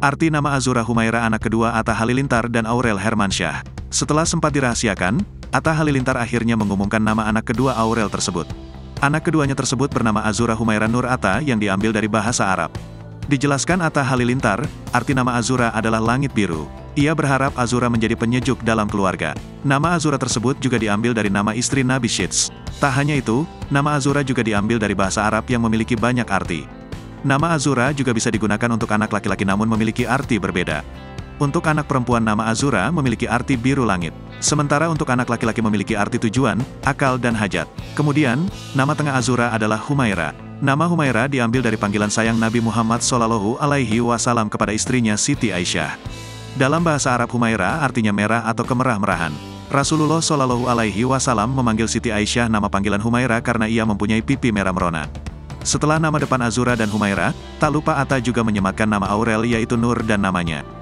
Arti nama Azura Humaira anak kedua Atta Halilintar dan Aurel Hermansyah. Setelah sempat dirahasiakan, Atta Halilintar akhirnya mengumumkan nama anak kedua Aurel tersebut. Anak keduanya tersebut bernama Azura Humaira Nur Atta yang diambil dari bahasa Arab. Dijelaskan Atta Halilintar, arti nama Azura adalah langit biru. Ia berharap Azura menjadi penyejuk dalam keluarga. Nama Azura tersebut juga diambil dari nama istri Nabi Shits. Tak hanya itu, nama Azura juga diambil dari bahasa Arab yang memiliki banyak arti. Nama Azura juga bisa digunakan untuk anak laki-laki namun memiliki arti berbeda. Untuk anak perempuan nama Azura memiliki arti biru langit. Sementara untuk anak laki-laki memiliki arti tujuan, akal dan hajat. Kemudian, nama tengah Azura adalah Humaira. Nama Humaira diambil dari panggilan sayang Nabi Muhammad Shallallahu Alaihi Wasallam kepada istrinya Siti Aisyah. Dalam bahasa Arab Humaira artinya merah atau kemerah-merahan. Rasulullah Shallallahu Alaihi Wasallam memanggil Siti Aisyah nama panggilan Humaira karena ia mempunyai pipi merah merona. Setelah nama depan Azura dan Humaira, tak lupa Atta juga menyematkan nama Aurel yaitu Nur dan namanya.